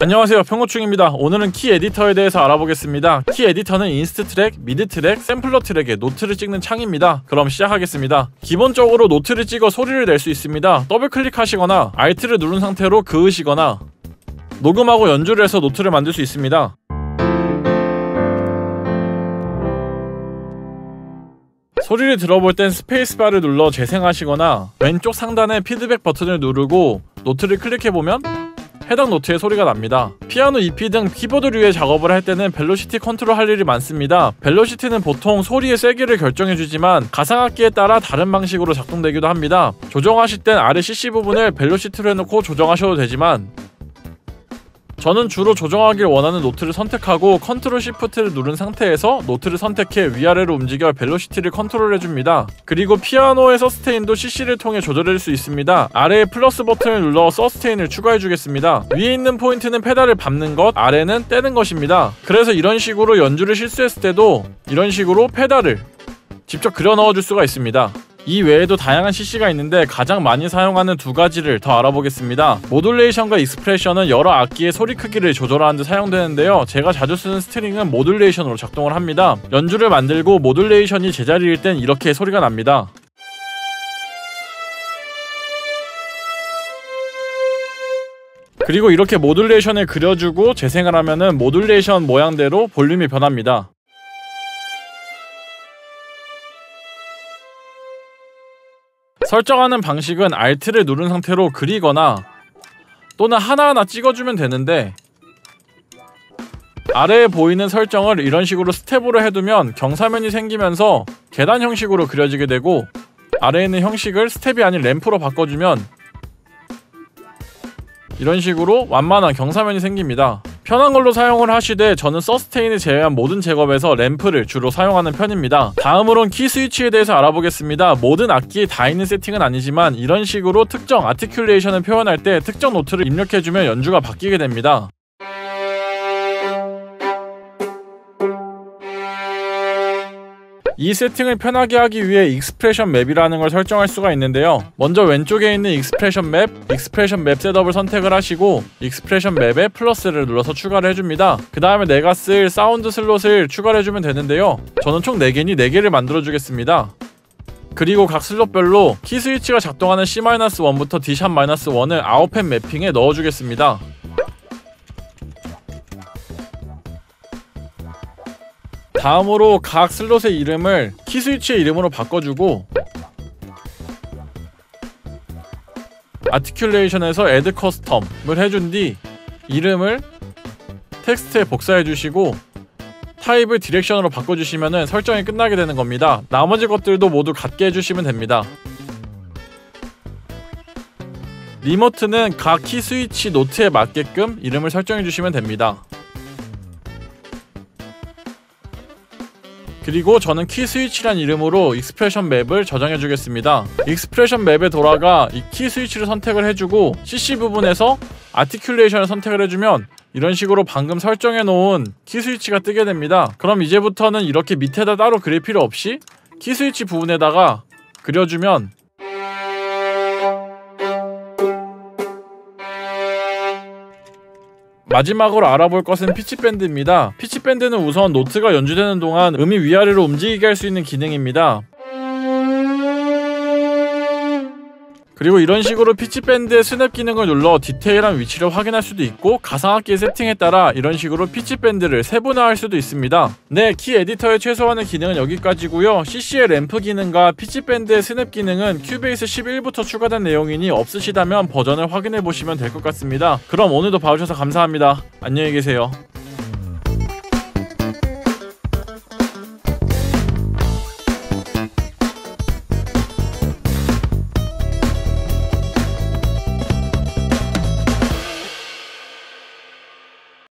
안녕하세요. 평고충입니다. 오늘은 key editor에 대해서 알아보겠습니다. key editor는 inst 트랙, 미드 트랙, 샘플러 트랙에 노트를 찍는 창입니다. 그럼 시작하겠습니다. 기본적으로 노트를 찍어 소리를 낼 수 있습니다. 더블 클릭하시거나 Alt를 누른 상태로 그으시거나 녹음하고 연주를 해서 노트를 만들 수 있습니다. 소리를 들어볼 땐 스페이스바를 눌러 재생하시거나 왼쪽 상단의 피드백 버튼을 누르고 노트를 클릭해보면 해당 노트의 소리가 납니다. 피아노 EP 등 키보드류의 작업을 할 때는 velocity 컨트롤 할 일이 많습니다. velocity는 보통 소리의 세기를 결정해주지만 가상악기에 따라 다른 방식으로 작동되기도 합니다. 조정하실 땐 아래 CC 부분을 velocity로 해놓고 조정하셔도 되지만 저는 주로 조정하길 원하는 노트를 선택하고 Control Shift를 누른 상태에서 노트를 선택해 위아래로 움직여 velocity를 컨트롤해줍니다. 그리고 피아노의 sustain도 CC를 통해 조절할 수 있습니다. 아래에 플러스 버튼을 눌러 sustain을 추가해주겠습니다. 위에 있는 포인트는 페달을 밟는 것, 아래는 떼는 것입니다. 그래서 이런 식으로 연주를 실수했을 때도 이런 식으로 페달을 직접 그려 넣어줄 수가 있습니다. 이 외에도 다양한 CC가 있는데 가장 많이 사용하는 두 가지를 더 알아보겠습니다. modulation과 expression은 여러 악기의 소리 크기를 조절하는 데 사용되는데요. 제가 자주 쓰는 string은 modulation으로 작동을 합니다. 연주를 만들고 modulation이 제자리일 땐 이렇게 소리가 납니다. 그리고 이렇게 modulation을 그려주고 재생을 하면은 modulation 모양대로 볼륨이 변합니다. 설정하는 방식은 Alt를 누른 상태로 그리거나 또는 하나하나 찍어주면 되는데 아래에 보이는 설정을 이런 식으로 step으로 해두면 경사면이 생기면서 계단 형식으로 그려지게 되고 아래에 있는 형식을 step이 아닌 ramp로 바꿔주면 이런 식으로 완만한 경사면이 생깁니다. 편한 걸로 사용을 하시되 저는 sustain을 제외한 모든 작업에서 ramp를 주로 사용하는 편입니다. 다음으론 키 스위치에 대해서 알아보겠습니다. 모든 악기에 다 있는 세팅은 아니지만 이런 식으로 특정 articulation을 표현할 때 특정 노트를 입력해주면 연주가 바뀌게 됩니다. 이 세팅을 편하게 하기 위해 expression map이라는 걸 설정할 수가 있는데요. 먼저 왼쪽에 있는 expression map, expression map setup을 선택을 하시고 expression map에 플러스를 눌러서 추가를 해줍니다. 그 다음에 내가 쓸 sound slot을 추가를 해주면 되는데요. 저는 총 4개니 4개를 만들어 주겠습니다. 그리고 각 slot별로 키 스위치가 작동하는 C-1부터 D-1을 output mapping에 넣어주겠습니다. 다음으로 각 slot의 이름을 키스위치의 이름으로 바꿔주고 articulation에서 add custom을 해준 뒤 이름을 텍스트에 복사해 주시고 타입을 direction으로 바꿔주시면 설정이 끝나게 되는 겁니다. 나머지 것들도 모두 같게 해주시면 됩니다. remote는 각 키 스위치 노트에 맞게끔 이름을 설정해 주시면 됩니다. 그리고 저는 키 스위치란 이름으로 expression map을 저장해 주겠습니다. expression map에 돌아가 이 키 스위치를 선택을 해주고 CC 부분에서 articulation을 선택을 해주면 이런 식으로 방금 설정해 놓은 키 스위치가 뜨게 됩니다. 그럼 이제부터는 이렇게 밑에다 따로 그릴 필요 없이 키 스위치 부분에다가 그려주면 마지막으로 알아볼 것은 피치밴드입니다. 피치밴드는 우선 노트가 연주되는 동안 음이 위아래로 움직이게 할 수 있는 기능입니다. 그리고 이런 식으로 pitch bend의 snap 기능을 눌러 디테일한 위치를 확인할 수도 있고 가상악기의 세팅에 따라 이런 식으로 pitch bend를 세분화할 수도 있습니다. 네, 키 에디터의 최소한의 기능은 여기까지고요. CC의 ramp 기능과 pitch bend의 snap 기능은 큐베이스 11부터 추가된 내용이니 없으시다면 버전을 확인해 보시면 될 것 같습니다. 그럼 오늘도 봐주셔서 감사합니다. 안녕히 계세요.